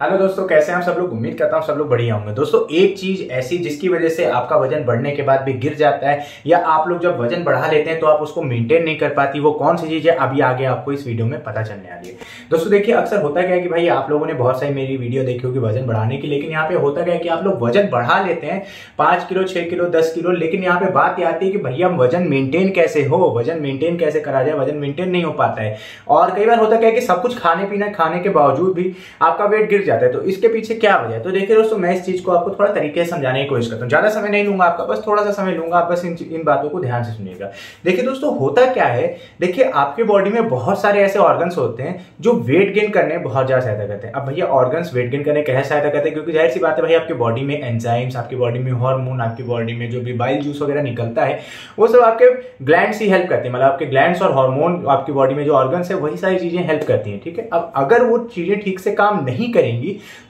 Hello दोस्तों, कैसे हैं आप सब लोग? उम्मीद करता हूँ सब लोग बढ़िया होंगे। दोस्तों, एक चीज़ ऐसी जिसकी वजह से आपका वज़न बढ़ने के बाद भी गिर जाता है, या आप लोग जब वज़न बढ़ा लेते हैं तो आप उसको मेंटेन नहीं कर पाती, वो कौन सी चीज़ है, अभी आगे आपको इस वीडियो में पता चलने वाली है। दोस्तों, देखिए, अक्सर होता क्या है कि भाई, आप लोगों ने बहुत सारी मेरी वीडियो देखी होगी वज़न बढ़ाने की, लेकिन यहाँ पे होता क्या है कि आप लोग वज़न बढ़ा लेते हैं, पाँच किलो, छह किलो, दस किलो, लेकिन यहाँ पे बात यह आती है कि भैया वज़न मेंटेन कैसे हो, वज़न मेंटेन कैसे करा जाए, वज़न मेंटेन नहीं हो पाता है। और कई बार होता क्या है कि सब कुछ खाने पीना खाने के बावजूद भी आपका वेट गिर जाता है तो इसके पीछे क्या वजह है तो देखिए दोस्तों मैं इस चीज़ को आपको थोड़ा तरीके से समझाने की कोशिश करता हूँ। ज़्यादा समय नहीं लूँगा आपका बस थोड़ा सा समय लूँगा आप बस इन, इन बातों को ध्यान से सुनिएगा। देखिए दोस्तों होता क्या है? देखिए आपके बॉडी में बहुत सारे ऐसे ऑर्गन्स होते हैं जो वेट गेन करने में बहुत ज़्यादा सहायता करते हैं। अब भैया ऑर्गन्स वेट गेन करने कैसे सहायता करते हैं? क्योंकि ज़ाहिर सी बात है भाई आपके बॉडी में एंजाइम्स आपकी बॉडी में हार्मोन आपकी बॉडी में जो भी बाइल जूस वगैरह निकलता है वो सब आपके ग्लैंड ही हेल्प करते हैं। मतलब आपके ग्लैंड्स और हार्मोन आपकी बॉडी में जो ऑर्गन्स है वही सारी चीज़ें हेल्प करती हैं ठीक है? अब अगर वो चीज़ें ठीक से काम नहीं करेंगी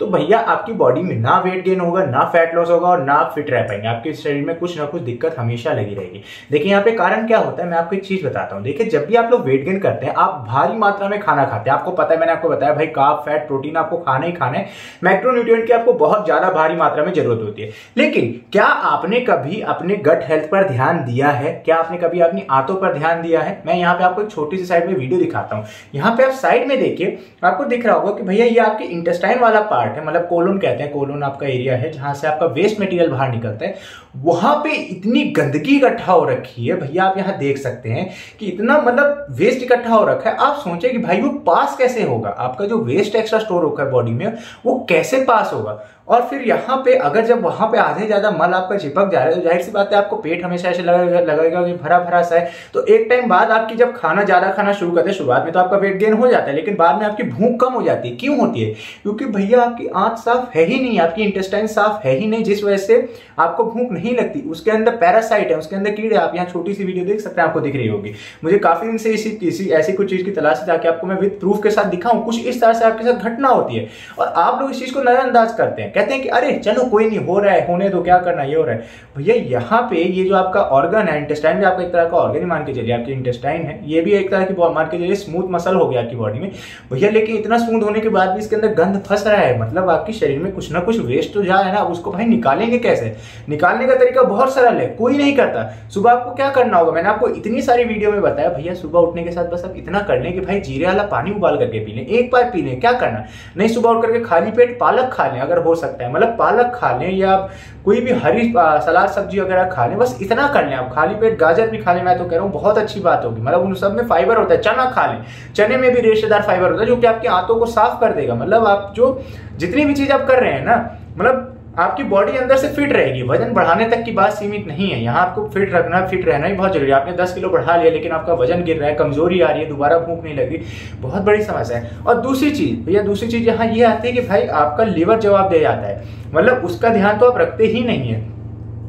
तो भैया आपकी बॉडी में ना वेट गेन होगा, ना फैट लॉस होगा और ना आप फिट रह पाएँगे। आपके शरीर में कुछ ना कुछ दिक्कत हमेशा लगी रहेगी। देखिए, यहाँ पे कारण क्या होता है, मैं आपको एक चीज़ बताता हूँ। देखिए, जब भी आप लोग वेट गेन करते हैं, आप भारी मात्रा में खाना खाते हैं। आपको पता है, मैंने आपको बताया, भाई काफ फैट प्रोटीन आपको खाना ही खाना है। मैक्रोन्यूट्रिएंट की आपको बहुत ज़्यादा भारी मात्रा में ज़रूरत होती है। लेकिन, क्या आपने कभी अपने गट हेल्थ पर ध्यान दिया है? क्या आपने कभी अपनी आंतों पर ध्यान दिया है? मैं यहाँ पे आपको एक छोटी सी साइड में वीडियो दिखाता हूँ। यहाँ पे आप साइड में देखिए, आपको दिख रहा होगा कि भैया, ये आपके इंटेस्टाइन वाला पार्ट है मतलब कोलोन कहते हैं, कोलोन आपका एरिया है जहाँ से आपका वेस्ट मटेरियल बाहर निकलता है। वहाँ पे इतनी गंदगी इकट्ठा हो रखी है, भैया आप यहाँ देख सकते हैं कि इतना मतलब वेस्ट इकट्ठा हो रखा है। आप सोचे कि भाई वो पास कैसे होगा? आपका जो वेस्ट एक्स्ट्रा स्टोर होगा बॉडी में वो कैसे पास होगा? और फिर यहाँ पे अगर जब वहाँ पे आधे ज़्यादा मल आपका चिपक जा रहा है तो ज़ाहिर सी बात है आपको पेट हमेशा ऐसे लगेगा लगेगा कि भरा भरा सा है। तो एक टाइम बाद आपकी जब खाना ज़्यादा खाना शुरू करते हैं, शुरुआत में तो आपका वेट गेन हो जाता है, लेकिन बाद में आपकी भूख कम हो जाती है। क्यों होती है? क्योंकि भैया आपकी आंत साफ़ है ही नहीं, आपकी इंटेस्टाइन साफ़ है ही नहीं, जिस वजह से आपको भूख नहीं लगती। उसके अंदर पैरासाइट है, उसके अंदर कीड़े आप यहाँ छोटी सी वीडियो देख सकते हैं, आपको दिख रही होगी। मुझे काफ़ी दिन से इसी किसी ऐसी कुछ चीज़ की तलाश ताकि आपको मैं विद प्रूफ के साथ दिखाऊँ। कुछ इस तरह से आपके साथ घटना होती है। और आप लोग इस चीज़ को नजरअंदाज करते हैं। कहते हैं कि, अरे, चलो, कोई नहीं, हो रहा है, होने तो क्या करना ये हो रहा है। भैया, यहाँ पे ये जो आपका ऑर्गन है इंटेस्टाइन भी आपका एक तरह का ऑर्गन ही मान के चलिए, आपकी इंटेस्टाइन है, ये भी एक तरह की मान के चलिए स्मूथ मसल हो गया आपकी बॉडी में। भैया, लेकिन इतना स्मूथ होने के बाद भी इसके अंदर गंध फंस रहा है मतलब आपके शरीर में कुछ ना कुछ वेस्ट तो जा है ना, उसको भाई निकालेंगे कैसे? निकालने का तरीका बहुत सरल है, कोई नहीं करता। सुबह आपको क्या करना होगा, मैंने आपको इतनी सारी वीडियो में बताया, भैया, सुबह उठने के साथ बस आप इतना कर लें कि भाई जीरे वाला पानी उबाल करके पी लें, एक बार पी लें, क्या करना? नहीं, सुबह उठ करके खाली पेट पालक खा लें, अगर हो सकता हैं। मतलब पालक खा लें या कोई भी हरी सलाद, सब्ज़ी वगैरह खा लें, बस इतना कर लें आप। खाली पेट गाजर भी खा लें, मैं तो कह रहा हूँ, बहुत अच्छी बात होगी। मतलब उन सब में फाइबर होता है, चना खा लें। चने में भी रेशेदार फाइबर होता है, जो कि आपके आंतों को साफ़ कर देगा। मतलब आप जो जितनी भी चीज़ आप कर रहे हैं ना मतलब आपकी बॉडी अंदर से फिट रहेगी। वज़न बढ़ाने तक की बात सीमित नहीं है। यहाँ आपको फिट रखना फिट रहना ही बहुत ज़रूरी है। आपने 10 किलो बढ़ा लिया, लेकिन आपका वज़न गिर रहा है, कमज़ोरी आ रही है, दोबारा भूख नहीं लगी। बहुत बड़ी समस्या है। और दूसरी चीज़, भैया, दूसरी चीज़ यहाँ ये आती है कि भाई आपका लीवर जवाब दे जाता है। मतलब उसका ध्यान तो आप रखते ही नहीं है।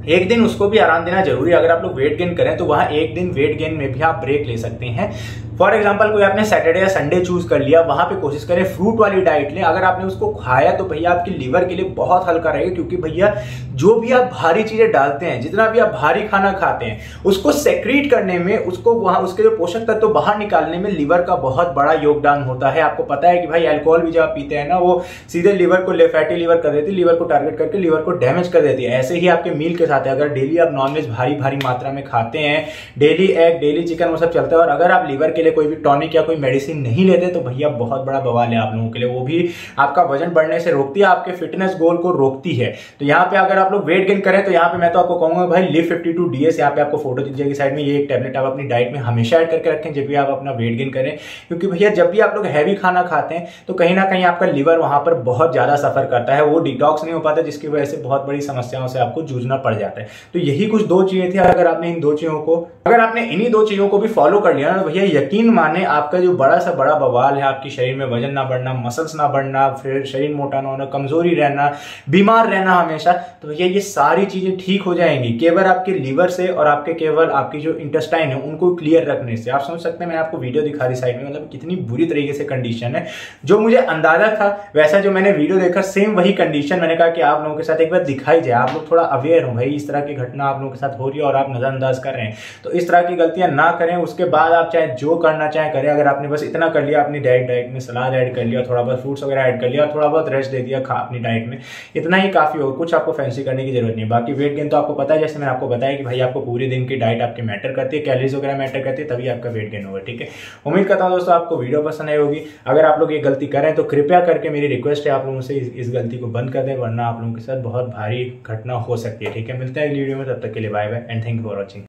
एक दिन उसको भी आराम देना ज़रूरी है। अगर आप लोग वेट गेन करें तो वहाँ एक दिन वेट गेन में भी आप ब्रेक ले सकते हैं। फॉर एग्ज़ाम्पल कोई आपने सैटरडे या संडे चूज़ कर लिया, वहाँ पे कोशिश करें फ्रूट वाली डाइट लें। अगर आपने उसको खाया तो भैया आपके लीवर के लिए बहुत हल्का रहेगा, क्योंकि भैया जो भी आप भारी चीज़ें डालते हैं, जितना भी आप भारी खाना खाते हैं, उसको सेक्रीट करने में, उसको वहाँ, उसके जो पोषक तत्व तो बाहर निकालने में लीवर का बहुत बड़ा योगदान होता है। आपको पता है कि भाई एल्कोहल भी जब आप पीते हैं ना, वो सीधे लीवर को फैटी लीवर कर देती है लीवर को टारगेट करके लीवर को डैमेज कर देती है। ऐसे ही आपके मील के साथ है। अगर डेली आप नॉनवेज भारी भारी मात्रा में खाते हैं डेली एग डेली चिकन वो सब चलता है, और अगर आप लीवर के लिए कोई भी टॉनिक या कोई मेडिसिन नहीं लेते तो भैया बहुत बड़ा बवाल है आप लोगों के लिए। वो भी आपका वज़न बढ़ने से रोकती है, आपके फिटनेस गोल को रोकती है। तो यहाँ पे अगर आप लोग वेट गेन करें तो यहाँ पे मैं तो आपको कहूँगा भाई लिव फिफ्टी टू डीएस यहाँ पे आपको फ़ोटो दीजिएगी साइड में। ये एक टैबलेट आप अपनी डाइट में हमेशा ऐड करके रखें, जब भी आप अपना वेट गेन करें। क्योंकि भैया, जब भी आप लोग हैवी खाना खाते हैं तो कहीं ना कहीं आपका लिवर वहाँ पर बहुत ज़्यादा सफ़र करता है। वो डिटॉक्स नहीं हो पाता, जिसकी वजह से बहुत बड़ी समस्याओं से आपको जूझना पड़ जाता है। तो यही कुछ दो चीज़ें थी, अगर आपने इन दो चीज़ों को, अगर आपने इन्हीं दो चीज़ों को भी फॉलो कर लिया ना तो भैया यकीन माने आपका जो बड़ा सा बड़ा बवाल है, आपके शरीर में वज़न ना बढ़ना मसल्स ना बढ़ना, फिर शरीर मोटा ना होना, कमज़ोरी रहना, बीमार रहना हमेशा तो भैया ये सारी चीज़ें ठीक हो जाएँगी। केवल आपके लीवर से और आपके केवल आपकी जो इंटेस्टाइन है, उनको क्लियर रखने से। आप समझ सकते हैं, मैं आपको वीडियो दिखा रही साइड में मतलब कितनी बुरी तरीके से कंडीशन है। जो मुझे अंदाज़ा था, वैसा जो मैंने वीडियो देखा सेम वही कंडीशन मैंने कहा कि आप लोगों के साथ एक बार दिखाई जाए। आप लोग थोड़ा अवेयर हो, भाई, इस तरह की घटना आप लोगों के साथ हो रही है और आप नजरअंदाज कर रहे हैं। तो इस तरह की गलतियाँ ना करें। उसके बाद आप चाहे जो करना चाहें, करें। अगर आपने बस इतना कर लिया, अपनी डाइट डाइट में सलाद ऐड कर लिया, थोड़ा बहुत फ्रूट्स वगैरह ऐड कर लिया, थोड़ा बहुत रेस्ट दे दिया खा, अपनी डाइट में, इतना ही काफ़ी होगा। कुछ आपको फैंसी करने की ज़रूरत नहीं बाकी वेट गेन तो आपको पता है, जैसे मैंने आपको बताया कि भाई आपको पूरे दिन की डाइट आपकी मैटर करती है कैलरीज वगैरह मैटर करती है, तभी आपका वेट गेन होगा, ठीक है? उम्मीद करता हूँ दोस्तों, आपको वीडियो पसंद आई होगी। अगर आप लोग ये गलती करें तो कृपया करके मेरी रिक्वेस्ट है, आप लोगों से इस गलती को बंद कर दें, वरना आप लोगों के साथ बहुत भारी घटना हो सकती है, ठीक है? मिलता है वीडियो में, तब तक के लिए bye bye and thank you for watching